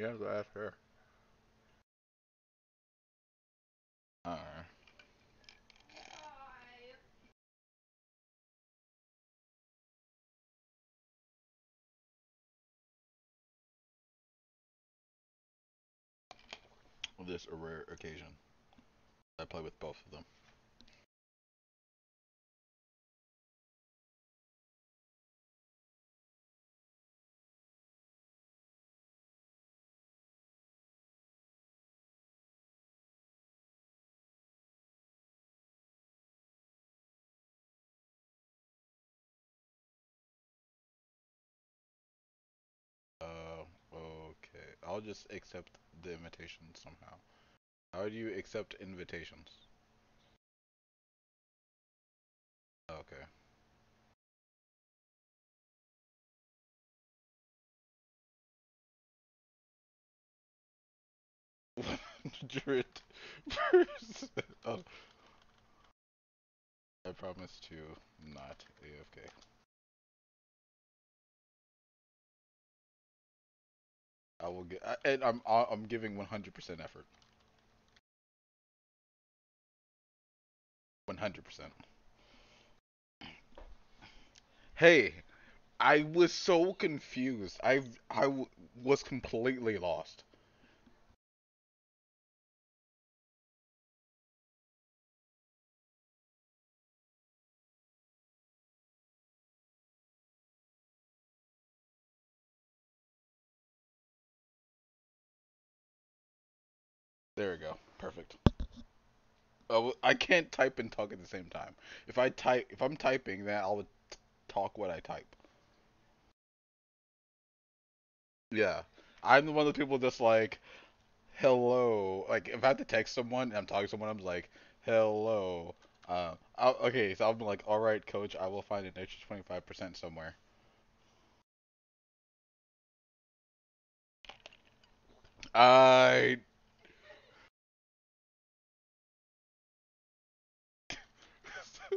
You have to ask her. Alright. This a rare occasion. I play with both of them. I'll just accept the invitation somehow. How do you accept invitations? Okay. Hundred percent. Oh. I promise to not AFK. I will get, and I'm I'm giving 100% effort. 100%. Hey, I was so confused. I I w- was completely lost. There we go. Perfect. Oh, I can't type and talk at the same time. If I type, if I'm typing, then I'll talk what I type. Yeah, I'm the one of the people that's like, hello. Like if I have to text someone and I'm talking to someone, I'm like, hello. Uh, I'll, okay, so I'm like, all right, coach, I will find an extra 25% somewhere. I.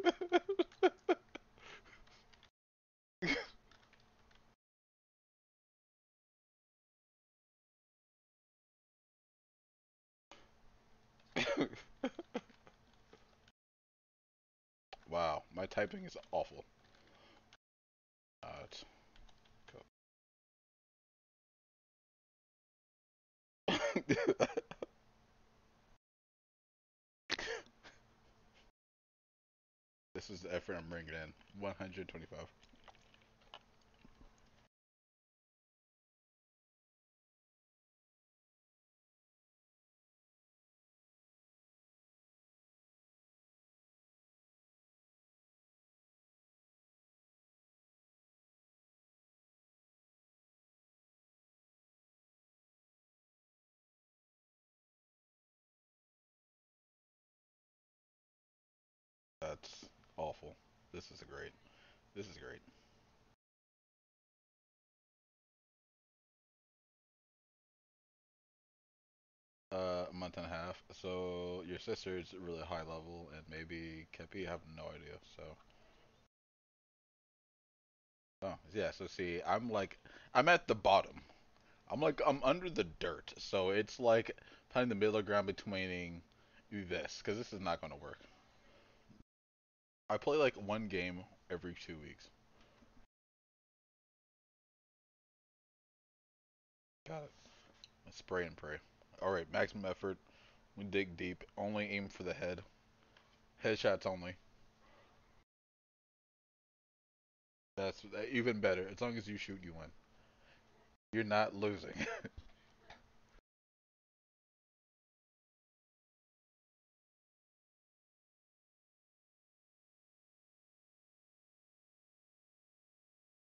wow, my typing is awful. Uh, cool. This is the effort I'm bringing in. 125. That's awful. This is great. This is great. Uh, a month and a half. So your sister's really high level, and maybe Kepi. I have no idea. So, oh yeah. So see, I'm like, I'm at the bottom. I'm like, I'm under the dirt. So it's like finding the middle ground between this, because this is not gonna work. I play like one game every two weeks. Got it. Spray and pray. All right, maximum effort. We dig deep. Only aim for the head. Headshots only. That's uh, even better. As long as you shoot, you win. You're not losing.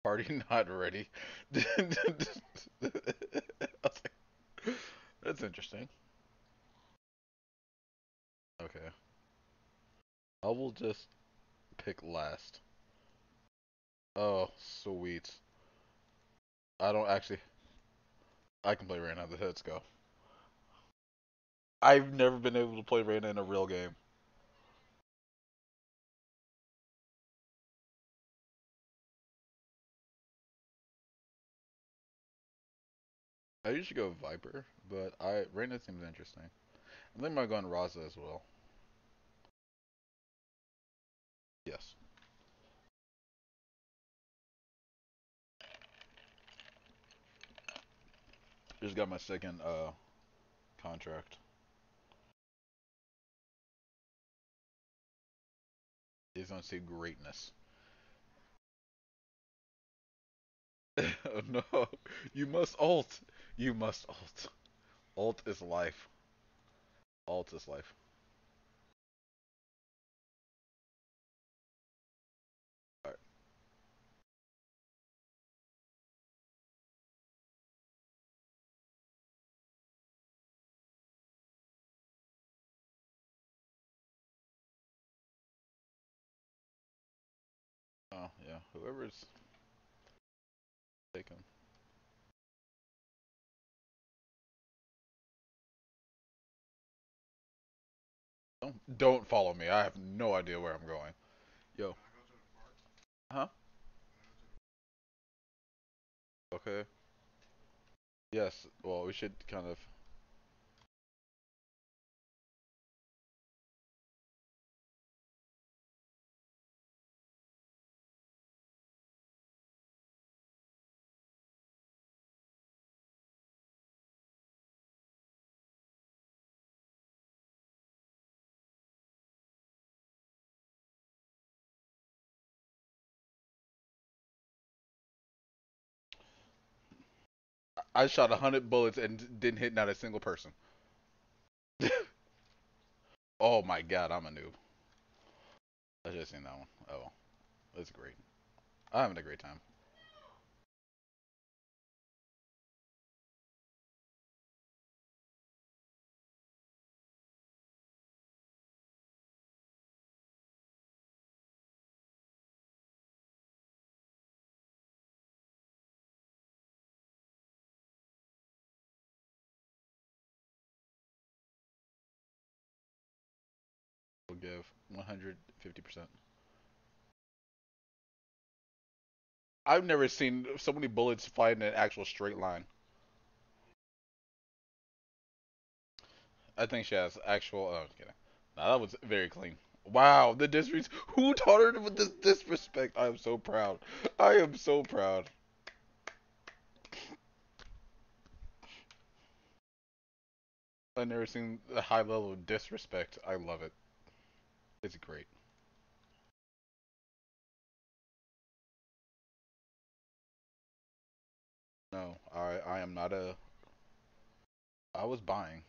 Party not ready. That's interesting. Okay. I will just pick last. Oh, sweet. I don't actually. I can play Reyna. Let's go. I've never been able to play Reyna in a real game. I usually go Viper, but I Reyna seems interesting. I think I might go on Raza as well. Yes. Just got my second uh contract. He's gonna see greatness. oh, no, you must ult. You must ult. Ult is life. Ult is life. Oh yeah, whoever's taken. Don't follow me. I have no idea where I'm going. Yo. Huh? Okay. Yes. Well, we should kind of. I shot a hundred bullets and didn't hit not a single person. oh my god, I'm a noob. I just seen that one. Oh, that's great. I'm having a great time. Give 150%. I've never seen so many bullets fly in an actual straight line. I think she has actual. Oh, I'm kidding. Nah, that was very clean. Wow, the disres. Who taught her with this disrespect? I am so proud. I am so proud. I've never seen a high level of disrespect. I love it. It's great. No, I I am not a. I was buying.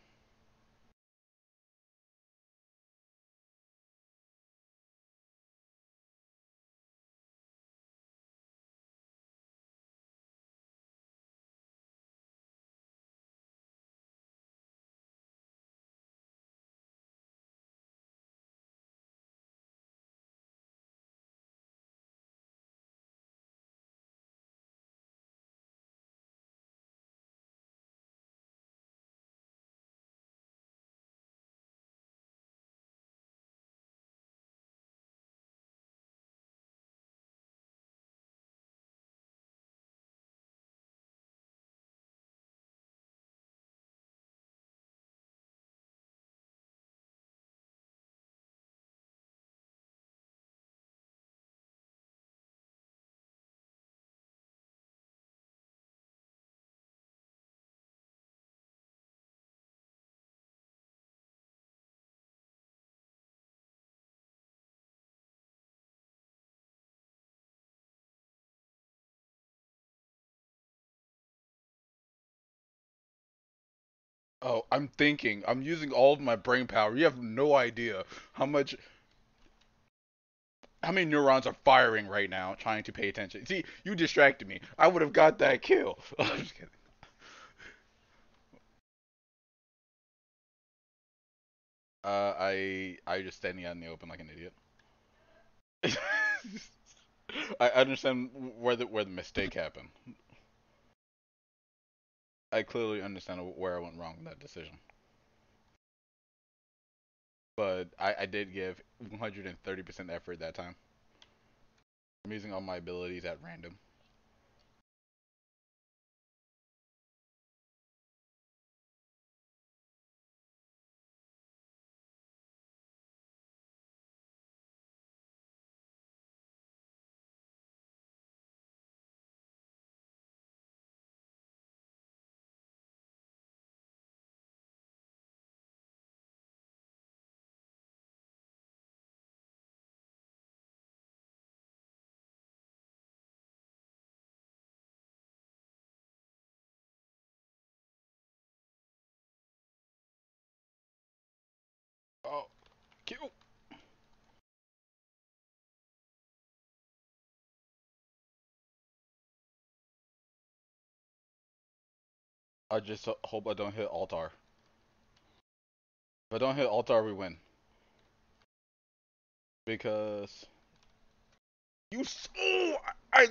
Oh, I'm thinking. I'm using all of my brain power. You have no idea how much how many neurons are firing right now trying to pay attention. See, you distracted me. I would have got that kill. I'm just kidding. Uh, I I just standing out in the open like an idiot. I understand where the where the mistake happened. I clearly understand where I went wrong with that decision. But I, I did give 130% effort that time. I'm using all my abilities at random. Oh, kill! I just hope I don't hit altar. If I don't hit altar, we win. Because you. Oh, I.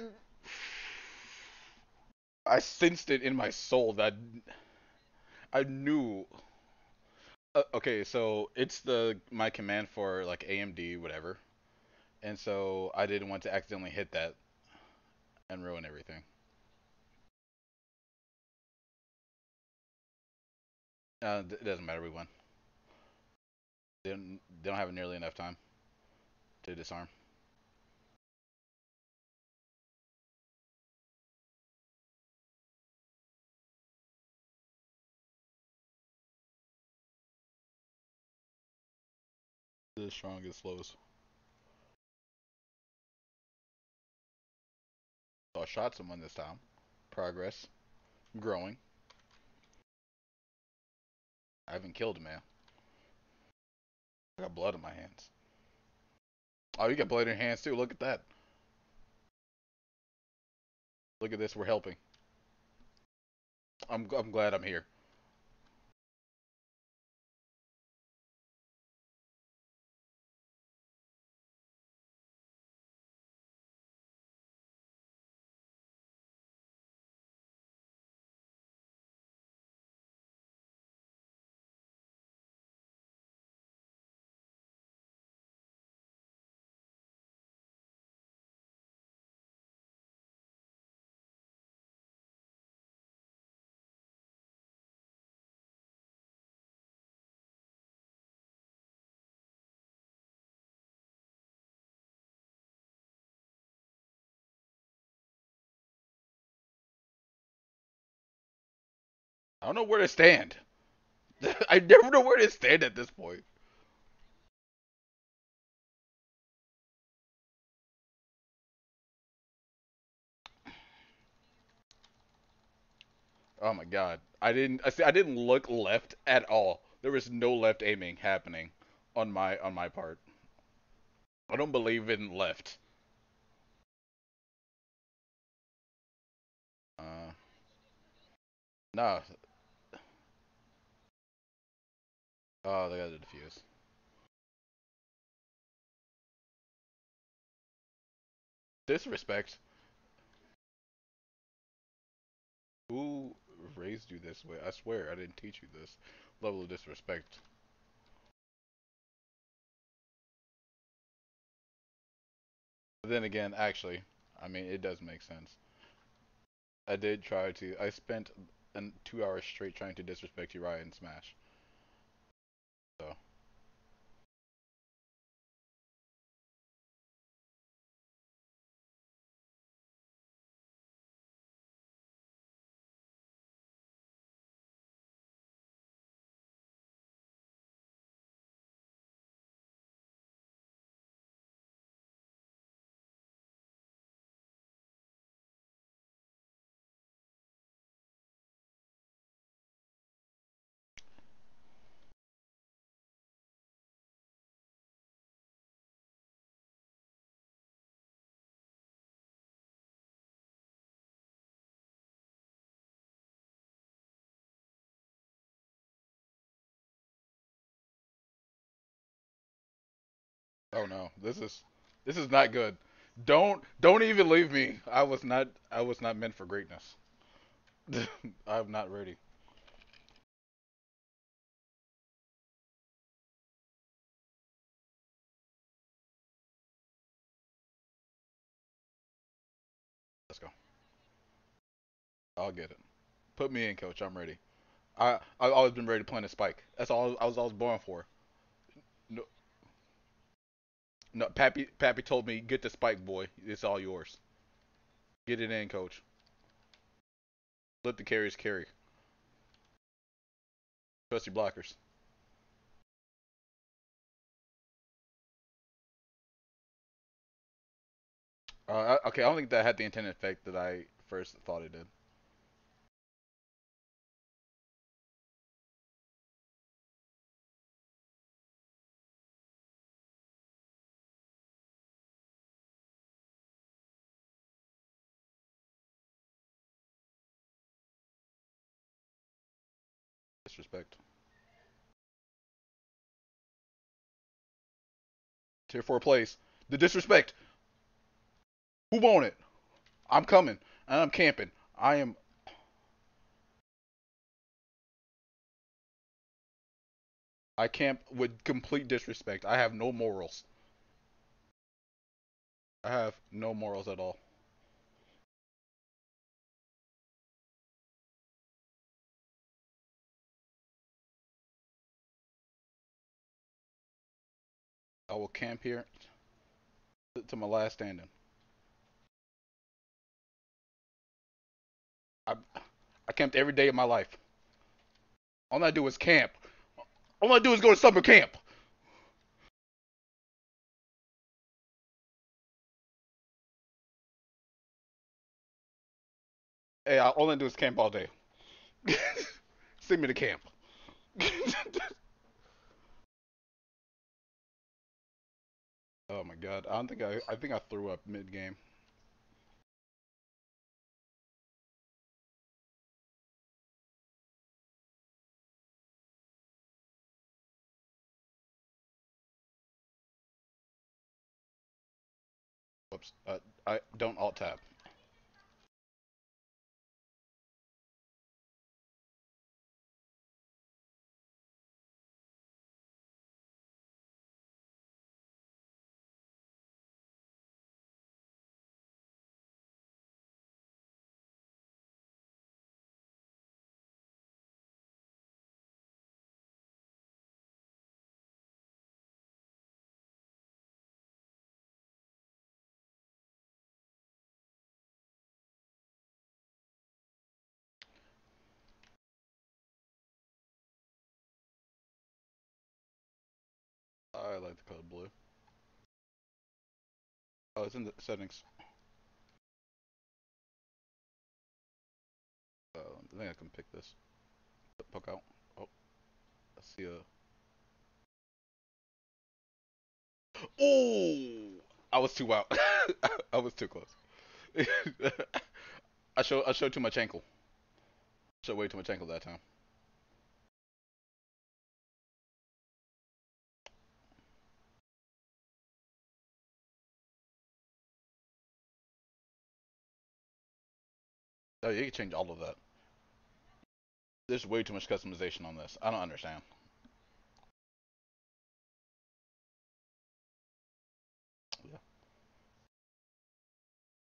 I sensed it in my soul that I knew. Uh, okay, so it's the my command for like AMD whatever, and so I didn't want to accidentally hit that and ruin everything. Uh, it doesn't matter. We won. They don't, they don't have nearly enough time to disarm. The strongest slows. So I shot someone this time. Progress. Growing. I haven't killed a man. I got blood on my hands. Oh, you got blood in your hands too. Look at that. Look at this. We're helping. I'm I'm glad I'm here. I don't know where to stand. I never know where to stand at this point. Oh my god. I didn't I, see, I didn't look left at all. There was no left aiming happening on my on my part. I don't believe in left. Uh No. Oh, they got the defuse. Disrespect. Who raised you this way? I swear I didn't teach you this level of disrespect. But then again, actually, I mean, it does make sense. I did try to. I spent an, two hours straight trying to disrespect Uriah in Smash. Oh no, this is this is not good. Don't don't even leave me. I was not I was not meant for greatness. I'm not ready. Let's go. I'll get it. Put me in, coach. I'm ready. I I've always been ready to plant a spike. That's all I was always born for. No, no. Pappy Pappy told me get the spike, boy. It's all yours. Get it in, coach. Let the carriers carry. Trust your blockers. Uh, okay, I don't think that had the intended effect that I first thought it did. Disrespect. Tier 4 place. The disrespect. Who want it? I'm coming. And I'm camping. I am. I camp with complete disrespect. I have no morals. I have no morals at all. I will camp here to my last standing. I I camped every day of my life. All I do is camp. All I do is go to summer camp. Hey, all I do is camp all day. Send me to camp. oh my god, I don't think I I think I threw up mid game. Whoops. Uh, I don't alt tab. I like the color blue. Oh, it's in the settings. Uh, I think I can pick this. Poke out. Oh, I see a. Oh, I was too out. I was too close. I showed I showed too much ankle. Showed way too much ankle that time. Oh, you can change all of that. There's way too much customization on this. I don't understand. Yeah.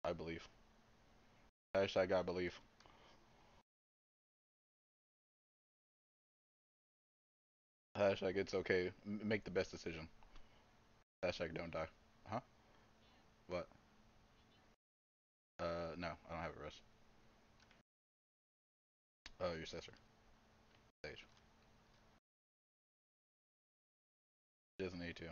I believe. Hashtag I believe. Hashtag it's okay. M- make the best decision. Hashtag don't die. Huh? What? Uh, no, I don't have a rest. Oh, your sister. Stage. She doesn't need to.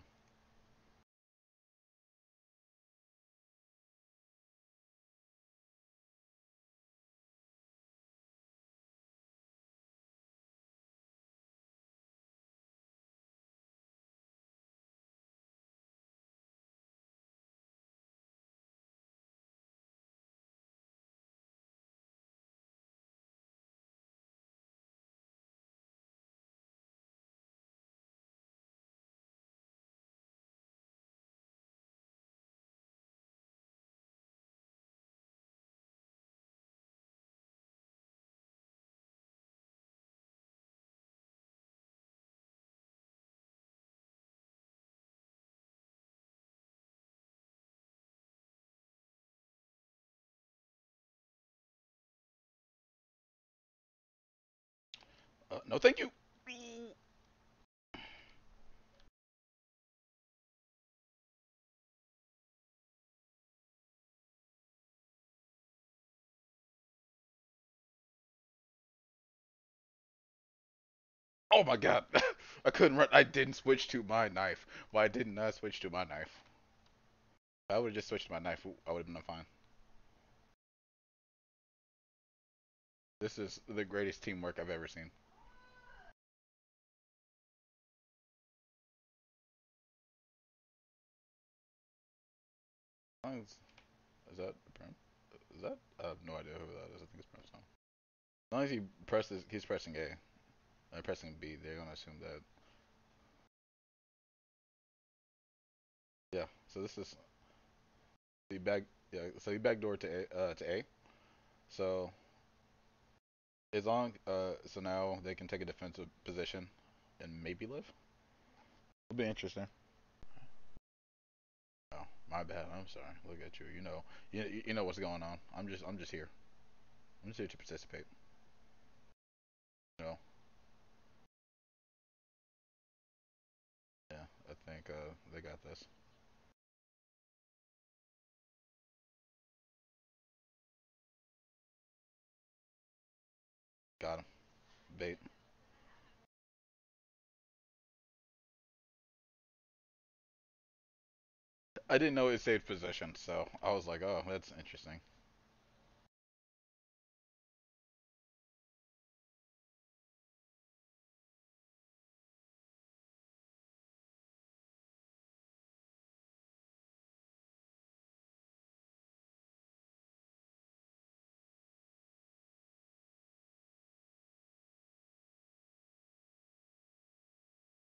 Uh, no, thank you. Oh my god. I couldn't run. I didn't switch to my knife. Why didn't I switch to my knife? If I would have just switched to my knife, I would have been fine. This is the greatest teamwork I've ever seen. Is, is that Brim? Is that? I have no idea who that is. I think it's Brimstone. As long as he presses, he's pressing A. I'm pressing B. They're gonna assume that. Yeah. So this is the back. Yeah. So he back door to A. Uh, to A. So as long. Uh. So now they can take a defensive position and maybe live. It'll be interesting. My bad. I'm sorry. Look at you. You know. You you know what's going on. I'm just I'm just here. I'm just here to participate. You know. Yeah. I think uh they got this. Got him. Bait. I didn't know it saved position, so I was like, oh, that's interesting.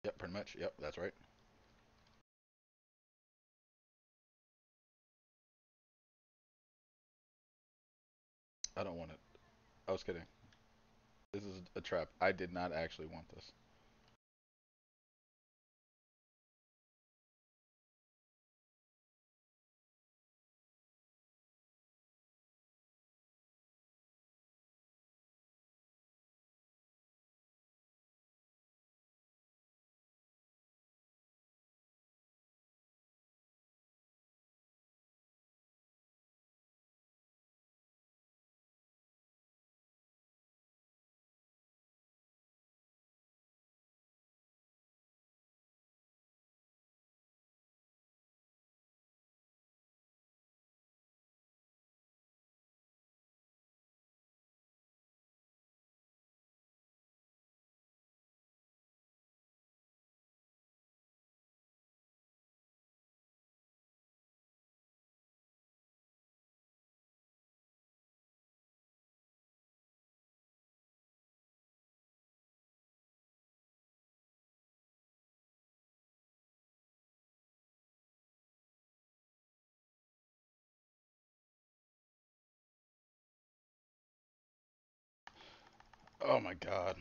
Yep, pretty much. Yep, that's right. I don't want it. I was kidding. This is a trap. I did not actually want this. Oh my god.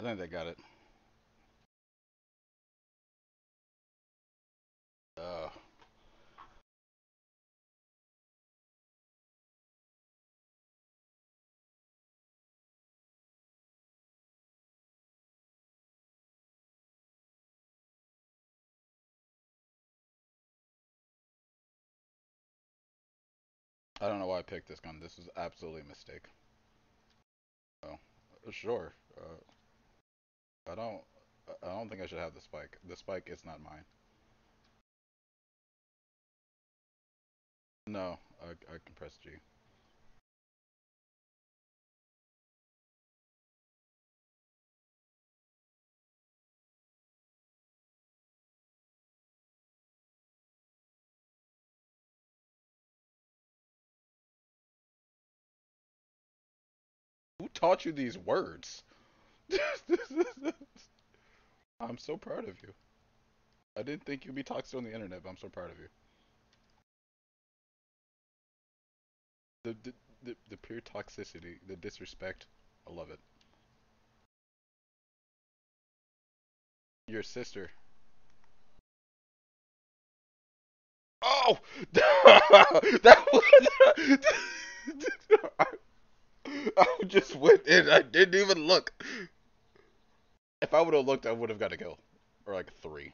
I think they got it. Uh, I don't know why I picked this gun. This was absolutely a mistake. Oh, sure. Uh, I don't. I don't think I should have the spike. The spike is not mine. No, I, I can press G. taught you these words? I'm so proud of you. I didn't think you'd be toxic on the internet, but I'm so proud of you. The the the, the pure toxicity, the disrespect, I love it. Your sister. Oh, that was. I just went in. I didn't even look. If I would have looked, I would have got a kill, or like three.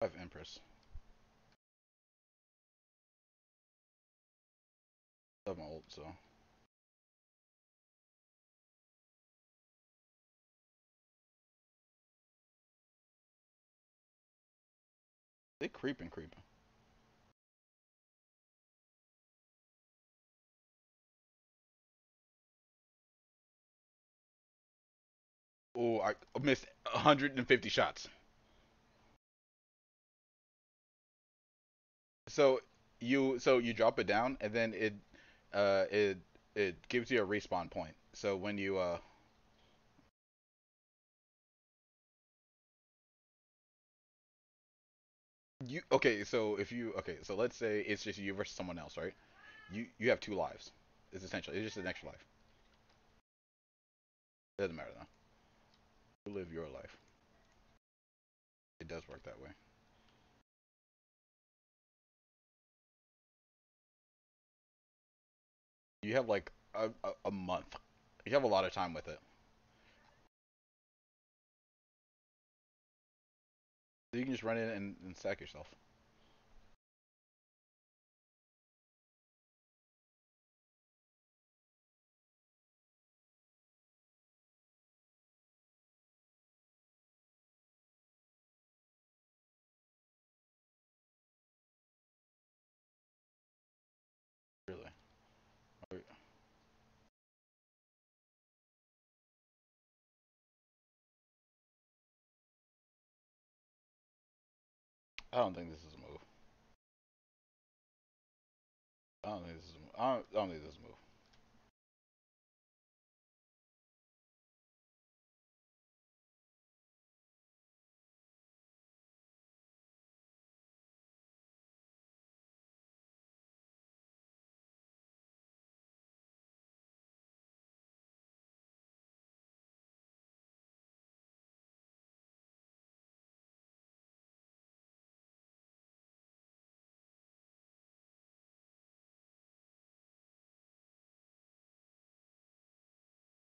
I have Empress. I have my ult, so. They creeping, creeping. Oh, I missed 150 shots. So you so you drop it down and then it uh it it gives you a respawn point. So when you uh you okay, so if you okay, so let's say it's just you versus someone else, right? You you have two lives. It's essentially it's just an extra life. It doesn't matter though. You live your life. It does work that way. You have like a, a, a month. You have a lot of time with it. You can just run in and, and sack yourself. I don't think this is a move. I don't think this is a move. I don't, I don't think this is a move.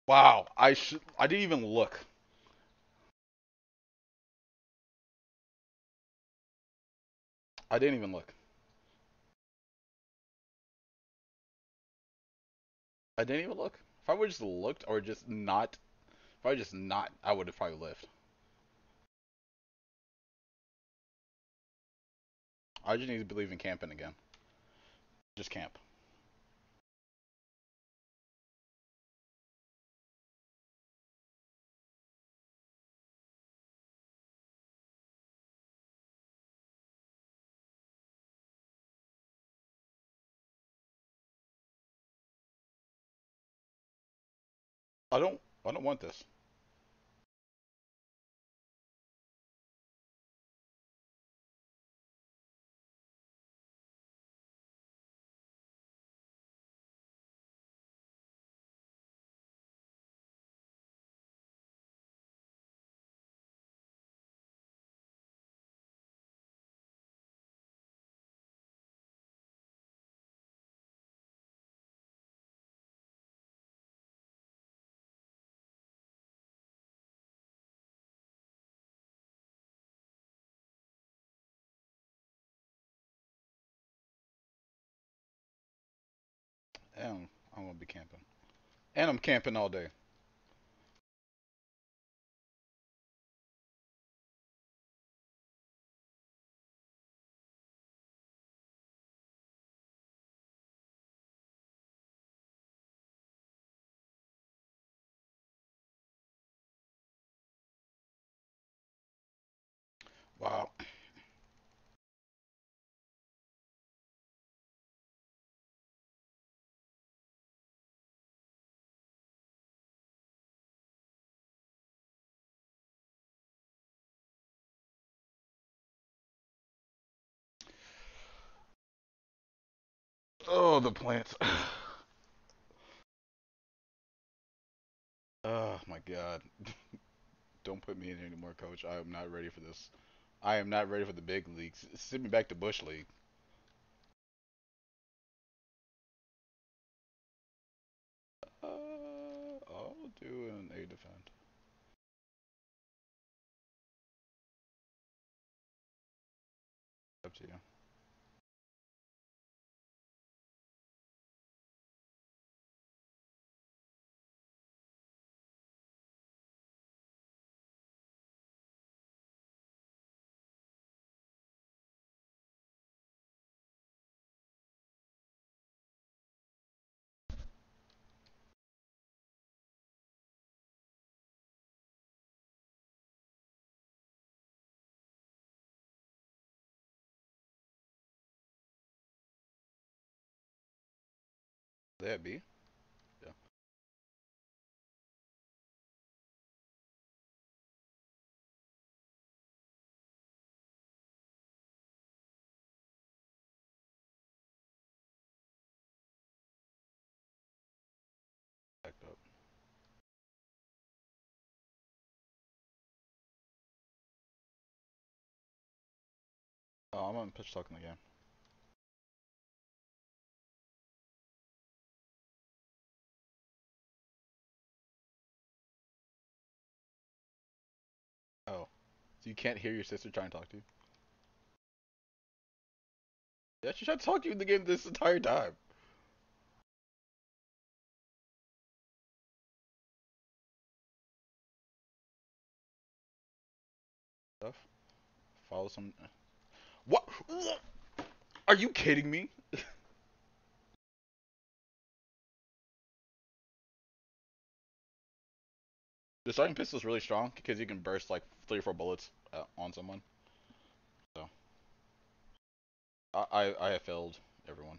Wow, I should. I didn't even look. I didn't even look. I didn't even look. If I would just looked or just not, if I just not, I would have probably lived. I just need to believe in camping again. Just camp. I don't. I don't want this. And I'm gonna be camping. And I'm camping all day. Wow. Oh, the plants. oh my god. Don't put me in anymore, coach. I am not ready for this. I am not ready for the big leagues. Send me back to Bush League. Uh, I'll do an A defend. Up to you. They had B. Yeah. Backed up. Oh, I'm on pitch talk in the game. So you can't hear your sister trying to talk to you? Yeah, she tried to talk to you in the game this entire time. Stuff. Follow some. Uh, what? Are you kidding me? The starting pistol is really strong because you can burst like three or four bullets uh, on someone. So I, I have failed everyone.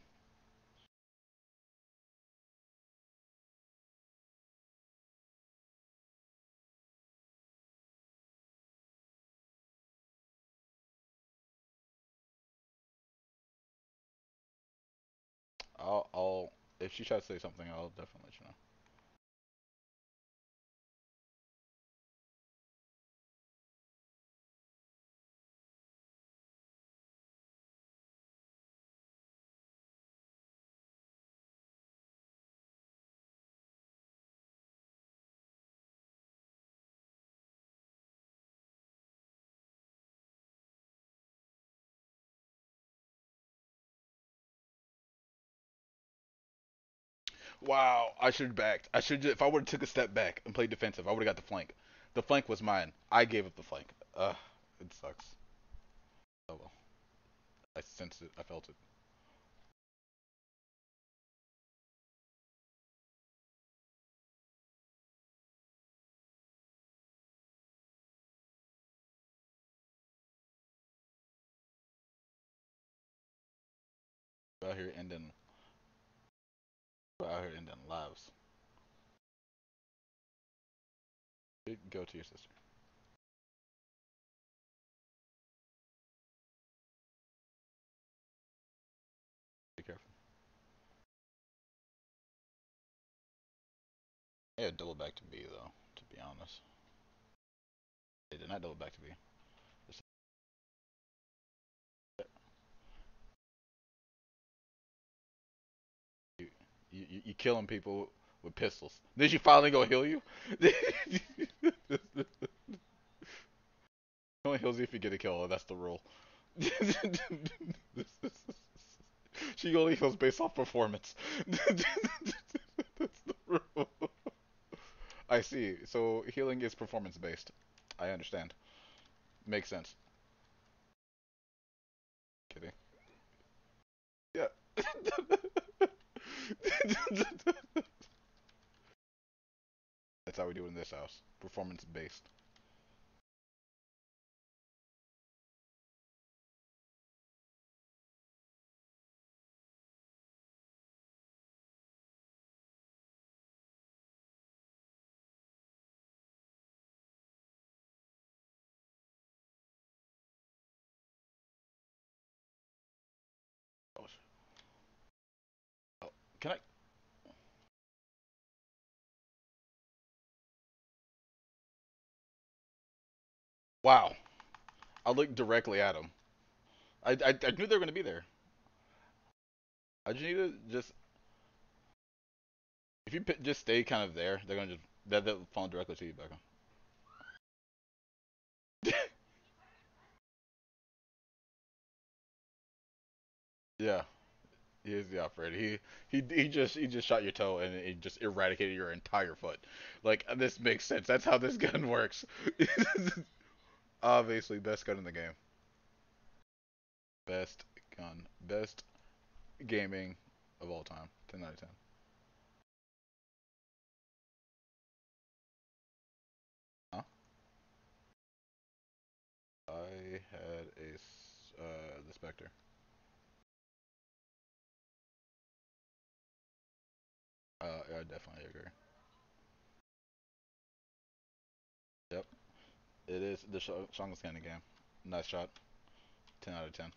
I'll I'll if she tries to say something, I'll definitely let you know. Wow, I should have backed. I should if I would have took a step back and played defensive, I would have got the flank. The flank was mine. I gave up the flank. Ugh, it sucks. Oh well. I sensed it. I felt it. Out here ending. Out here ending lives. Go to your sister. Be careful. They had double back to B though. To be honest, they did not double back to B. you, killing people with pistols. Did she finally go heal you? only heals you if you get a kill. That's the rule. she only heals based off performance. That's the rule. I see. So healing is performance based. I understand. Makes sense. Kidding. Yeah. That's how we do it in this house. Performance based. Wow. I looked directly at him. I, I, I knew they were going to be there. I just need to just. If you just stay kind of there, they're going to just. That, they'll fall directly to you, Beckham. yeah. He is the operator. He he he just he just shot your toe and it just eradicated your entire foot. Like this makes sense. That's how this gun works. Obviously, best gun in the game. Best gun. Best gaming of all time. Ten out of ten. Huh? I had a, uh the Spectre. Uh, I definitely agree. It is the strongest gun in the game. Nice shot. Ten out of ten.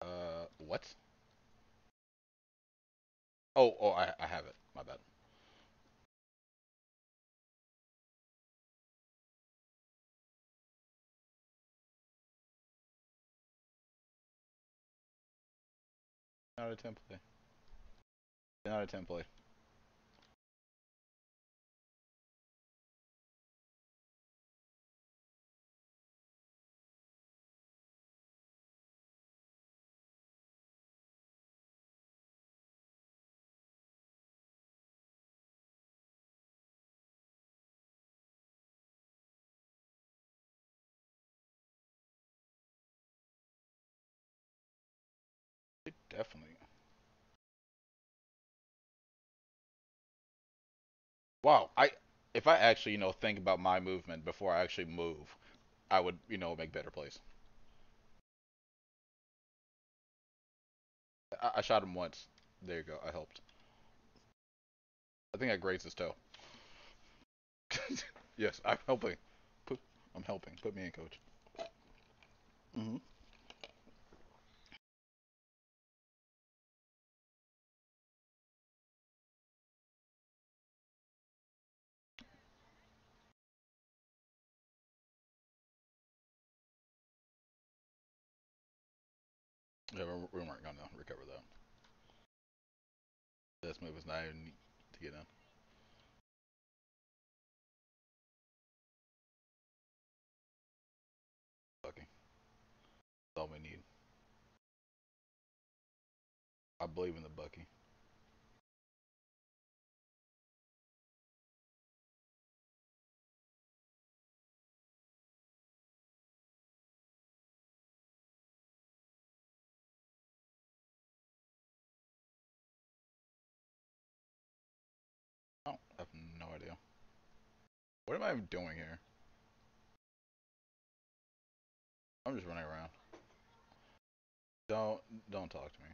Uh, what? Oh, oh, I, I have it. My bad. Ten a of Not a play. Definitely. Wow. I if I actually you know think about my movement before I actually move, I would you know make better plays. I, I shot him once. There you go. I helped. I think I grazed his toe. yes, I'm helping. Put, I'm helping. Put me in, coach. hmm Yeah, we, we weren't gonna recover that. This move is not even to get in. Lucky. That's all we need. I believe in the Bucky. I have no idea. What am I doing here? I'm just running around. Don't don't talk to me.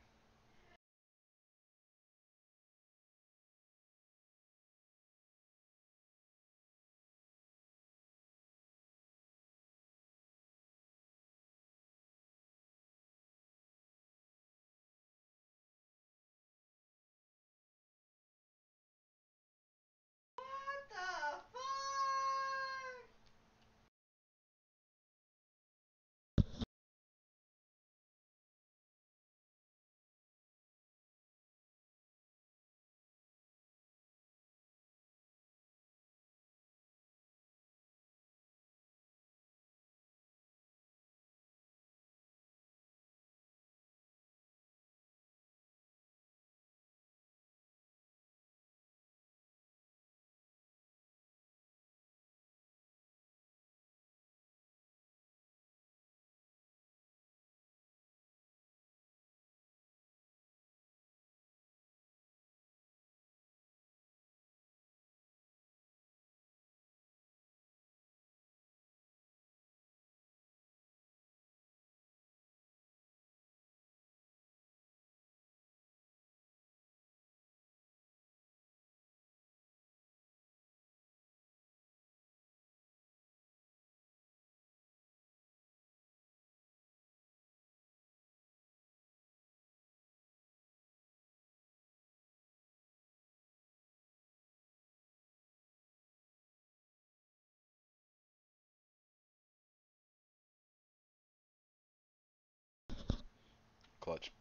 Clutch.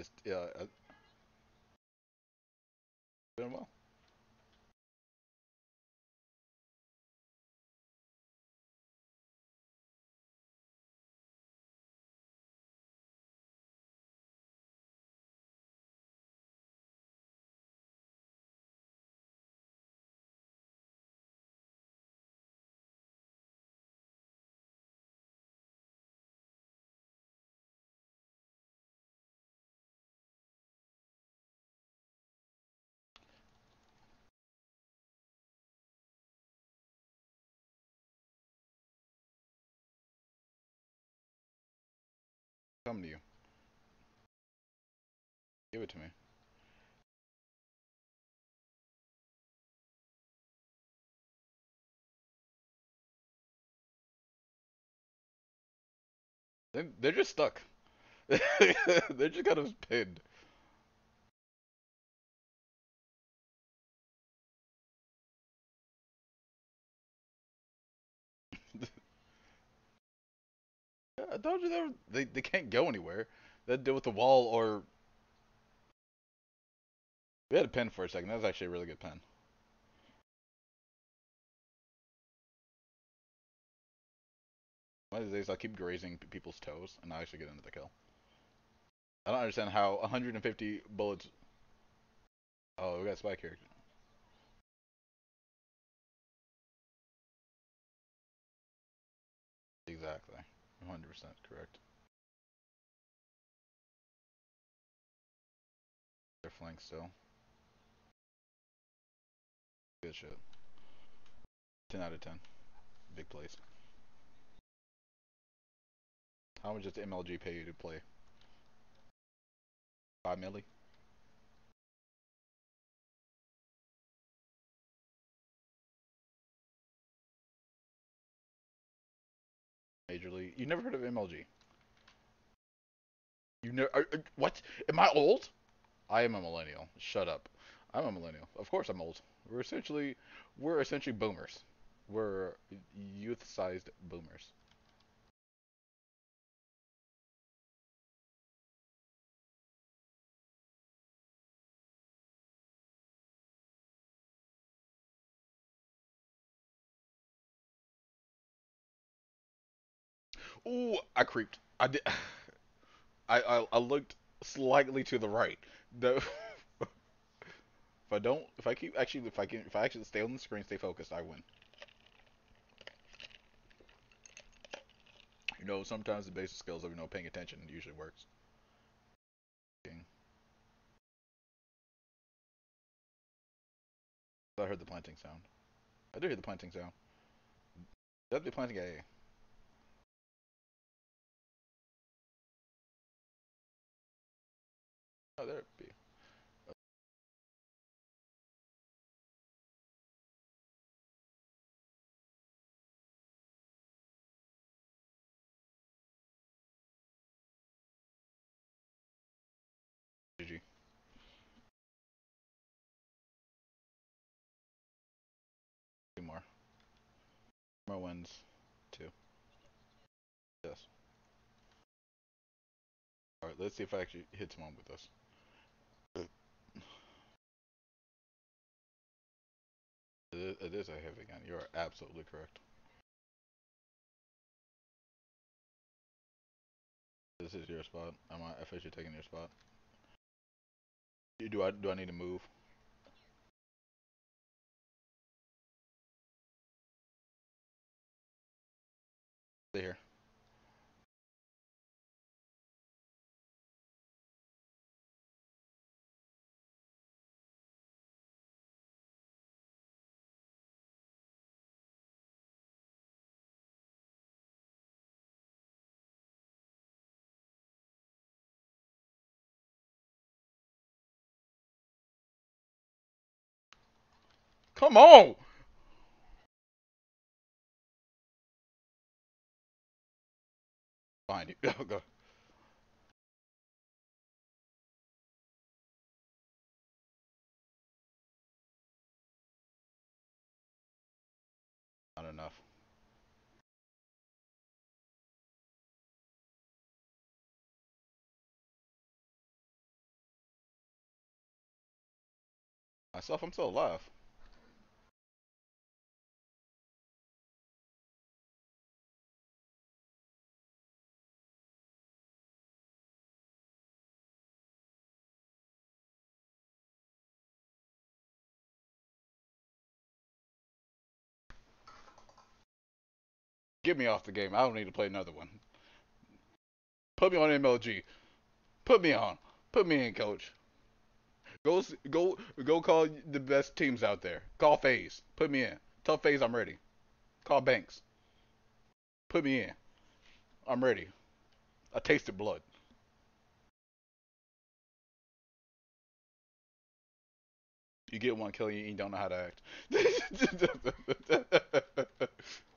Just yeah, uh, doing well. Come to you. Give it to me. They- They're just stuck. They're just kind of pinned. I told you they, were, they they can't go anywhere. They deal with the wall or we had a pen for a second. That was actually a really good pen. One of these days I'll keep grazing people's toes and I actually get into the kill. I don't understand how 150 bullets. Oh, we got spike here. Exactly. 100% correct. They're flanked still. Good shit. 10 out of 10. Big plays. How much does MLG pay you to play? 5 milli? Major League. You never heard of MLG? You never. Are, are- what? Am I old? I am a millennial. Shut up. I'm a millennial. Of course I'm old. We're essentially we're essentially boomers. We're youth-sized boomers. Ooh, I creeped. I did. I I, I looked slightly to the right. The, if I don't, if I keep actually, if I can, if I actually stay on the screen, stay focused, I win. You know, sometimes the basic skills of you know paying attention usually works. I heard the planting sound. I do hear the planting sound. That'd be planting A. Oh, there it be. GG. Two more. More wins. Two. Yes. Alright, let's see if I actually hit someone with this. It is, a heavy gun. You are absolutely correct. This is your spot. Am I officially taking your spot? Do I do I need to move? Stay here. Come on! Behind you. Go, go. Not enough. Myself, I'm still alive. Get me off the game. I don't need to play another one. Put me on MLG. Put me on. Put me in, coach. Go go go call the best teams out there. Call FaZe. Put me in. Tell FaZe I'm ready. Call Banks. Put me in. I'm ready. I tasted blood. You get one kill, you don't know how to act.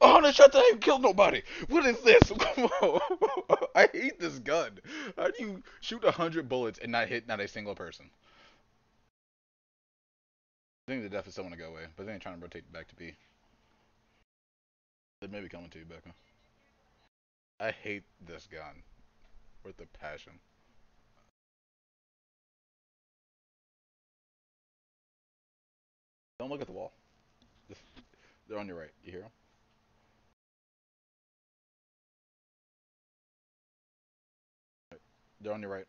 A hundred shots, I ain't killed nobody. What is this? I hate this gun. How do you shoot a hundred bullets and not hit not a single person? I think the death is someone to go away, but they ain't trying to rotate back to B. They may be coming to you, Becca. I hate this gun with a passion. Don't look at the wall. They're on your right. You hear them? They're on your right.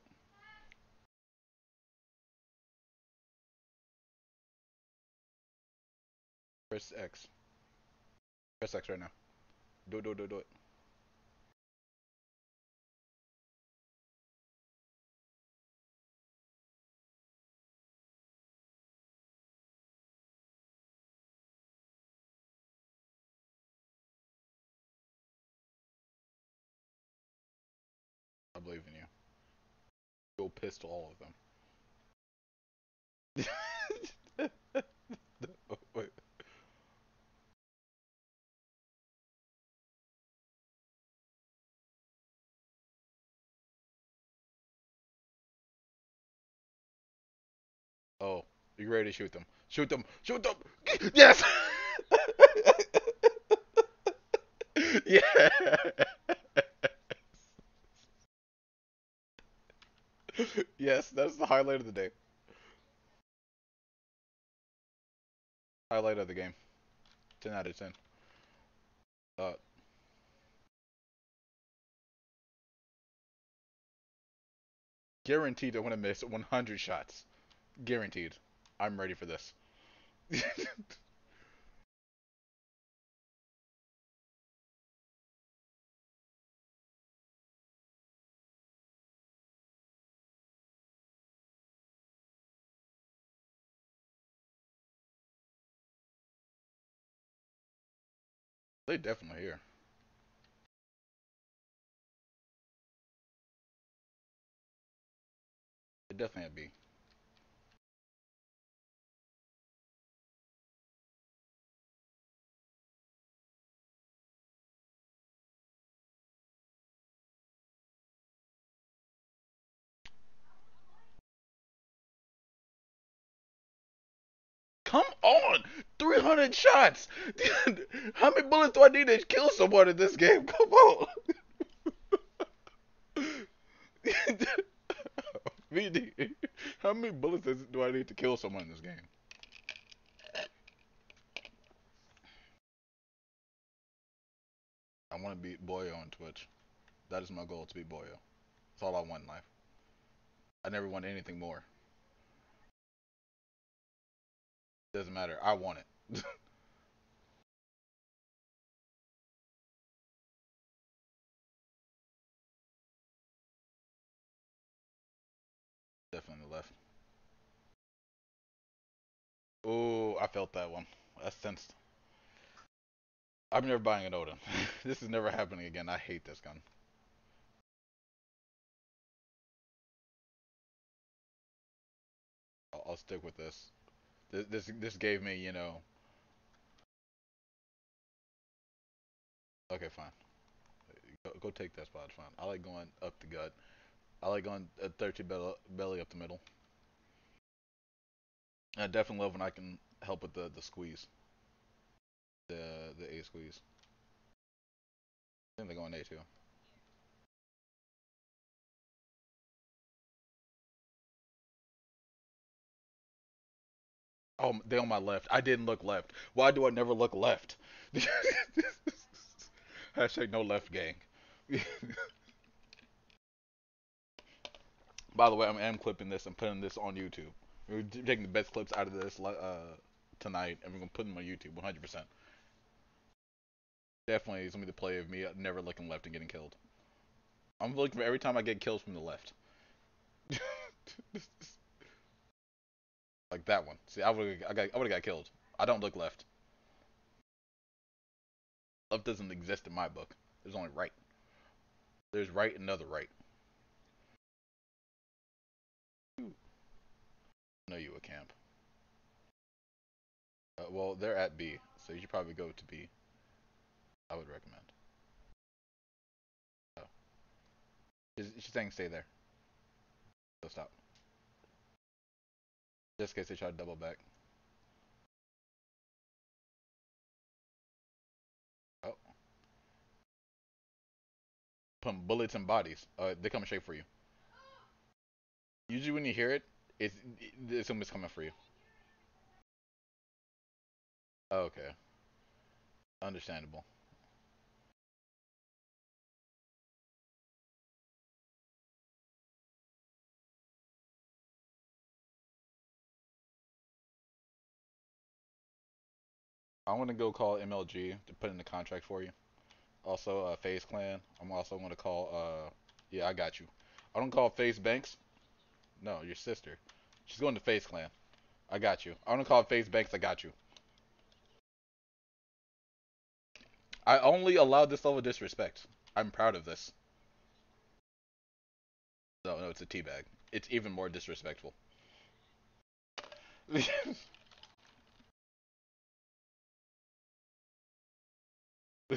Press X. Press X right now. Do do do do it. Go pistol all of them. Oh. Oh, you ready to shoot them? Shoot them! Shoot them! Yes! yeah! Yes, that's the highlight of the day. Highlight of the game. 10 out of 10. Uh, guaranteed I'm gonna miss 100 shots. Guaranteed. I'm ready for this. they definitely here. They definitely have B. Come on! 300 shots! How many bullets do I need to kill someone in this game? Come on! How many bullets do I need to kill someone in this game? I want to beat Boyo on Twitch. That is my goal to beat Boyo. That's all I want in life. I never want anything more. Doesn't matter. I want it. Definitely left. Oh, I felt that one. I sensed. I'm never buying an Odin. this is never happening again. I hate this gun. I'll stick with this. This this this gave me, you know. Okay, fine. Go, go take that spot. Fine. I like going up the gut. I like going uh, 30 belly, belly up the middle. I definitely love when I can help with the the squeeze. The the A squeeze. I think they're going A too. Oh, they on my left. I didn't look left. Why do I never look left? Hashtag no left gang. By the way, I'm am clipping this and putting this on YouTube. We're taking the best clips out of this uh, tonight, and we're gonna put them on YouTube 100%. Definitely, it's gonna be the play of me never looking left and getting killed. I'm looking for every time I get kills from the left. like that one. See, I would I got I would have got killed. I don't look left. Left doesn't exist in my book. There's only right. There's right and other right. Know you a camp. Uh, well, they're at B, so you should probably go to B. I would recommend. Oh. She's, she's saying stay there. So stop. Just in case they try to double back. Oh. Putting bullets and bodies. Uh, they're coming straight for you. Usually when you hear it, it's, it's coming for you. Okay. Understandable. I'm gonna go call MLG to put in the contract for you. Also, uh, FaZe Clan. I'm also gonna call. Uh, yeah, I got you. I don't call FaZe Banks. No, your sister. She's going to FaZe Clan. I got you. I don't call FaZe Banks. I got you. I only allowed this level of disrespect. I'm proud of this. No, no, it's a teabag. It's even more disrespectful.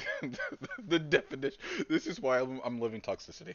the definition. This is why I'm, I'm living toxicity.